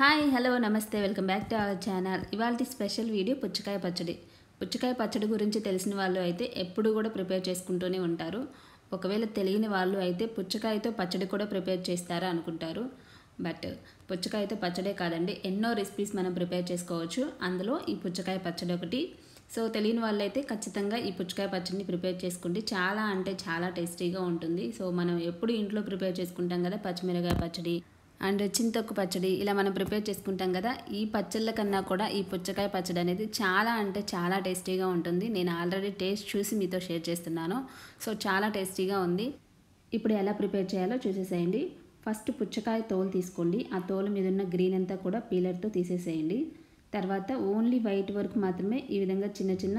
Hi hello నమస్తే welcome back to our channel. ఇవాళ special video పుచ్చకాయ పచ్చడి. పుచ్చకాయ పచ్చడి గురించి తెలిసిన వాళ్ళు అయితే ఎప్పుడు కూడా ప్రిపేర్ చేసుకుంటూనే ఉంటారు. ఒకవేళ తెలియని వాళ్ళు అయితే పుచ్చకాయతో పచ్చడి కూడా ప్రిపేర్ చేస్తారా అనుకుంటారు. బట్ పుచ్చకాయతో పచ్చడే కాదండి ఎన్నో రెసిపీస్ మనం ప్రిపేర్ చేసుకోవచ్చు. అందులో ఈ పుచ్చకాయ పచ్చడి ఒకటి. సో తెలియని వాళ్ళైతే ఖచ్చితంగా ఈ పుచ్చకాయ పచ్చడిని ప్రిపేర్ చేసుకోండి చాలా అంటే చాలా టేస్టీగా ఉంటుంది. సో మనం ఎప్పుడు ఇంట్లో ప్రిపేర్ చేసుకుంటాం కదా పచ్చిమిరకాయ పచ్చడి అండ్ చింతొక్కు పచ్చడి ఇలా మనం ప్రిపేర్ చేసుకుంటాం కదా ఈ పచ్చళ్ళ కన్నా కూడా ఈ పుచ్చకాయ పచ్చడి అనేది చాలా అంటే చాలా టేస్టీగా ఉంటుంది. నేను ఆల్రెడీ టేస్ట్ చూసి మీతో షేర్ చేస్తున్నాను. సో చాలా టేస్టీగా ఉంది. ఇప్పుడు ఎలా ప్రిపేర్ చేయాలో చూసేసేయండి. ఫస్ట్ పుచ్చకాయ తోలు తీసుకోండి. ఆ తోలు మీద ఉన్న గ్రీన్ అంతా కూడా పీలర్తో తీసేసేయండి. తర్వాత ఓన్లీ వైట్ వరకు మాత్రమే ఈ విధంగా చిన్న చిన్న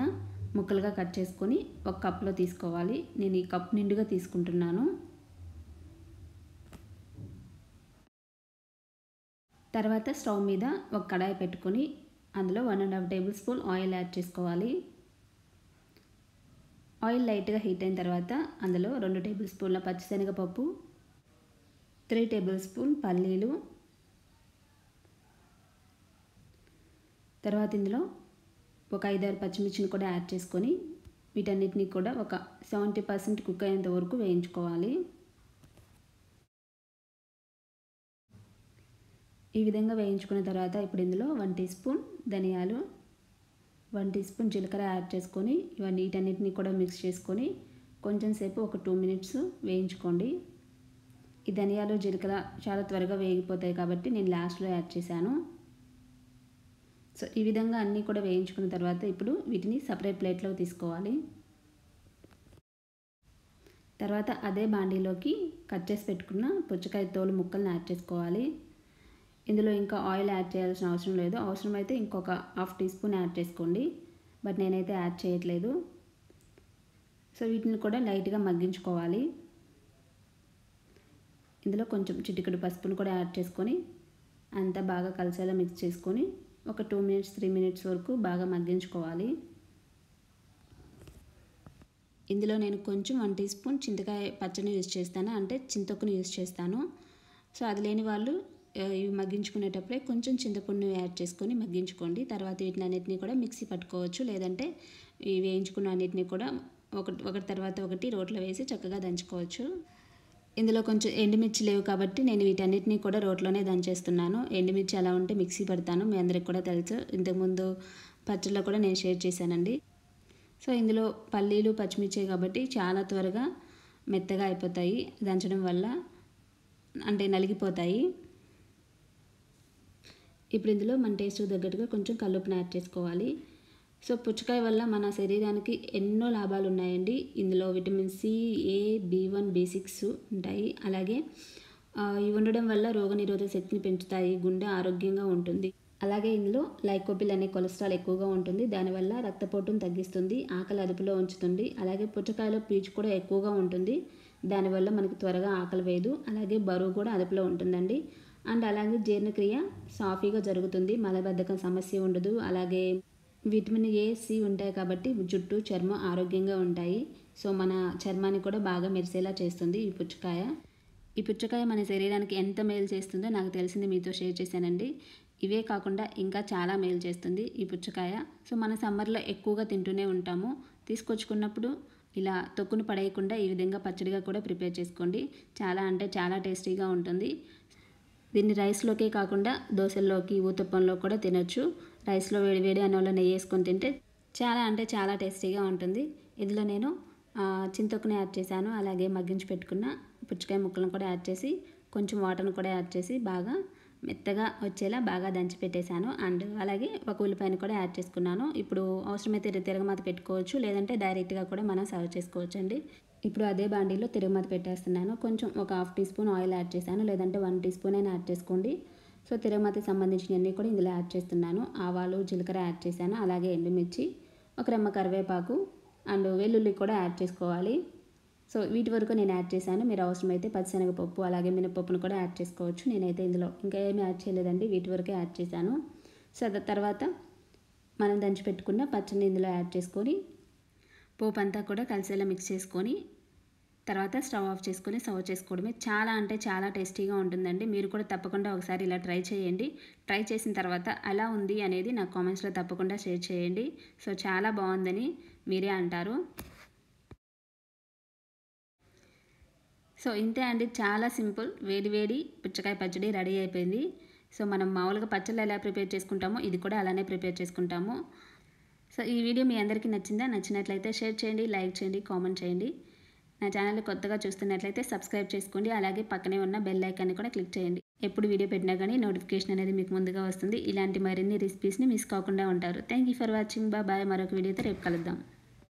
ముక్కలుగా కట్ చేసుకొని ఒక కప్లో తీసుకోవాలి. నేను ఈ కప్ నిండుగా తీసుకుంటున్నాను. తర్వాత స్టవ్ మీద ఒక కడాయి పెట్టుకొని అందులో one and half tablespoon oil add చేసుకోవాలి. ఆయిల్ లైట్గా హీట్ అయిన తర్వాత అందులో రెండు టేబుల్ స్పూన్ల పచ్చిశనగపప్పు త్రీ టేబుల్ స్పూన్ పల్లీలు. తర్వాత ఇందులో ఒక ఐదారు పచ్చిమిర్చిని కూడా యాడ్ చేసుకొని వీటన్నిటిని కూడా ఒక సెవెంటీ పర్సెంట్ కుక్ అయ్యేంత వరకు వేయించుకోవాలి. ఈ విధంగా వేయించుకున్న తర్వాత ఇప్పుడు ఇందులో వన్ టీ స్పూన్ ధనియాలు వన్ టీ స్పూన్ జీలకర్ర యాడ్ చేసుకొని ఇవన్నీ వీటన్నిటిని కూడా మిక్స్ చేసుకొని కొంచెం సేపు ఒక టూ మినిట్స్ వేయించుకోండి. ఈ ధనియాలు జీలకర్ర చాలా త్వరగా వేగిపోతాయి కాబట్టి నేను లాస్ట్లో యాడ్ చేశాను. సో ఈ విధంగా అన్నీ కూడా వేయించుకున్న తర్వాత ఇప్పుడు వీటిని సపరేట్ ప్లేట్లో తీసుకోవాలి. తర్వాత అదే బాండీలోకి కట్ చేసి పెట్టుకున్న పుచ్చకాయ తోలు ముక్కల్ని యాడ్ చేసుకోవాలి. ఇందులో ఇంకా ఆయిల్ యాడ్ చేయాల్సిన అవసరం లేదు. అవసరమైతే ఇంకొక హాఫ్ టీ స్పూన్ యాడ్ చేసుకోండి. బట్ నేనైతే యాడ్ చేయట్లేదు. సో వీటిని కూడా లైట్గా మగ్గించుకోవాలి. ఇందులో కొంచెం చిటికెడు పసుపును కూడా యాడ్ చేసుకొని అంతా బాగా కలిసేలా మిక్స్ చేసుకొని ఒక టూ మినిట్స్ త్రీ మినిట్స్ వరకు బాగా మగ్గించుకోవాలి. ఇందులో నేను కొంచెం వన్ టీ స్పూన్ చింతకాయ పచ్చని యూజ్ చేస్తాను. అంటే చింతొక్కును యూజ్ చేస్తాను. సో అది లేని వాళ్ళు ఇవి మగ్గించుకునేటప్పుడే కొంచెం చింతపండు యాడ్ చేసుకొని మగ్గించుకోండి. తర్వాత వీటిని అన్నిటిని కూడా మిక్సీ పట్టుకోవచ్చు. లేదంటే ఇవి వేయించుకున్న అన్నిటిని కూడా ఒకటి ఒకటి తర్వాత ఒకటి రోట్లో వేసి చక్కగా దంచుకోవచ్చు. ఇందులో కొంచెం ఎండుమిర్చి లేవు కాబట్టి నేను వీటన్నిటిని కూడా రోట్లోనే దంచేస్తున్నాను. ఎండుమిర్చి అలా ఉంటే మిక్సీ పడతాను. మీ అందరికి కూడా తెలుసు. ఇంతకుముందు పచ్చళ్ళలో కూడా నేను షేర్ చేశానండి. సో ఇందులో పల్లీలు పచ్చిమిర్చి కాబట్టి చాలా త్వరగా మెత్తగా అయిపోతాయి. దంచడం వల్ల అంటే నలిగిపోతాయి. ఇప్పుడు ఇందులో మన టేస్ట్ తగ్గట్టుగా కొంచెం కల్లుపుని యాడ్ చేసుకోవాలి. సో పుచ్చకాయ వల్ల మన శరీరానికి ఎన్నో లాభాలు ఉన్నాయండి. ఇందులో vitamin C A B one B six ఉంటాయి. అలాగే ఇవి ఉండడం వల్ల రోగనిరోధక శక్తిని పెంచుతాయి. గుండె ఆరోగ్యంగా ఉంటుంది. అలాగే ఇందులో లైకోపిల్ అనే కొలెస్ట్రాల్ ఎక్కువగా ఉంటుంది. దానివల్ల రక్తపోటును తగ్గిస్తుంది ఆకలి అదుపులో ఉంచుతుంది. అలాగే పుచ్చకాయలో పీచు కూడా ఎక్కువగా ఉంటుంది. దానివల్ల మనకి త్వరగా ఆకలి వేయదు. అలాగే బరువు కూడా అదుపులో ఉంటుందండి. అండ్ అలాగే జీర్ణక్రియ సాఫీగా జరుగుతుంది. మలబద్ధకం సమస్య ఉండదు. అలాగే విటమిన్ ఏ సి ఉంటాయి కాబట్టి జుట్టు చర్మం ఆరోగ్యంగా ఉంటాయి. సో మన చర్మాన్ని కూడా బాగా మెరిసేలా చేస్తుంది ఈ పుచ్చకాయ. ఈ పుచ్చకాయ మన శరీరానికి ఎంత మేలు చేస్తుందో నాకు తెలిసింది మీతో షేర్ చేశానండి. ఇవే కాకుండా ఇంకా చాలా మేలు చేస్తుంది ఈ పుచ్చకాయ. సో మన సమ్మర్లో ఎక్కువగా తింటూనే ఉంటాము. తీసుకొచ్చుకున్నప్పుడు ఇలా తొక్కును పడేయకుండా ఈ విధంగా పచ్చడిగా కూడా ప్రిపేర్ చేసుకోండి. చాలా అంటే చాలా టేస్టీగా ఉంటుంది. దీన్ని రైస్లోకే కాకుండా దోశల్లోకి ఊతప్పంలో కూడా తినొచ్చు. రైస్లో వేడి వేడి అన్నంలో నెయ్యి వేసుకొని తింటే చాలా అంటే చాలా టేస్టీగా ఉంటుంది. ఇందులో నేను చింతొక్కుని యాడ్ చేశాను. అలాగే మగ్గించి పెట్టుకున్న పుచ్చకాయ ముక్కలను కూడా యాడ్ చేసి కొంచెం వాటర్ని కూడా యాడ్ చేసి బాగా మెత్తగా వచ్చేలా బాగా దంచి పెట్టేశాను. అండ్ అలాగే ఒక ఉల్లిపాయను కూడా యాడ్ చేసుకున్నాను. ఇప్పుడు అవసరమైతే తిరగమాత పెట్టుకోవచ్చు. లేదంటే డైరెక్ట్గా కూడా మనం సర్వ్ చేసుకోవచ్చు అండి ఇప్పుడు అదే బాండీలో తిరుమతి పెట్టేస్తున్నాను. కొంచెం ఒక half teaspoon oil add చేశాను. లేదంటే వన్ టీ స్పూన్ అయినా యాడ్ చేసుకోండి. సో తిరుమతికి సంబంధించినవన్నీ కూడా ఇందులో యాడ్ చేస్తున్నాను. ఆవాలు జీలకర్ర యాడ్ చేశాను. అలాగే ఎండుమిర్చి ఒక రెమ్మ కరివేపాకు అండ్ వెల్లుల్లి కూడా యాడ్ చేసుకోవాలి. సో వీటి వరకు నేను యాడ్ చేశాను. మీరు అవసరమైతే పచ్చిశనగపప్పు అలాగే మినపప్పును కూడా యాడ్ చేసుకోవచ్చు. నేనైతే ఇందులో ఇంకా ఏమీ యాడ్ చేయలేదండి. వీటి వరకే యాడ్ చేశాను. సో తర్వాత మనం దంచి పెట్టుకున్న పచ్చని ఇందులో యాడ్ చేసుకొని పోపు అంతా కూడా కలిసేలా మిక్స్ చేసుకొని తర్వాత స్టవ్ ఆఫ్ చేసుకొని సర్వ్ చేసుకోవడమే. చాలా అంటే చాలా టేస్టీగా ఉంటుందండి. మీరు కూడా తప్పకుండా ఒకసారి ఇలా ట్రై చేయండి. ట్రై చేసిన తర్వాత ఎలా ఉంది అనేది నాకు కామెంట్స్లో తప్పకుండా షేర్ చేయండి. సో చాలా బాగుందని మీరే అంటారు. సో ఇంతే అండి. చాలా సింపుల్. వేడి వేడి పుచ్చకాయ పచ్చడి రెడీ అయిపోయింది. సో మనం మామూలుగా పచ్చళ్ళు ఎలా ప్రిపేర్ చేసుకుంటామో ఇది కూడా అలానే ప్రిపేర్ చేసుకుంటాము. సో ఈ వీడియో మీ అందరికీ నచ్చిందా? నచ్చినట్లయితే షేర్ చేయండి లైక్ చేయండి కామెంట్ చేయండి. నా ఛానల్ కొత్తగా చూస్తున్నట్లయితే సబ్స్క్రైబ్ చేసుకోండి. అలాగే పక్కనే ఉన్న బెల్ ఐకాన్ని కూడా క్లిక్ చేయండి. ఎప్పుడు వీడియో పెట్టినా కానీ నోటిఫికేషన్ అనేది మీకు ముందుగా వస్తుంది. ఇలాంటి మరిన్ని రెసిపీస్ని మిస్ కాకుండా ఉంటారు. Thank you for watching. బా బాయ్. మరొక వీడియోతో రేపు కలుద్దాం.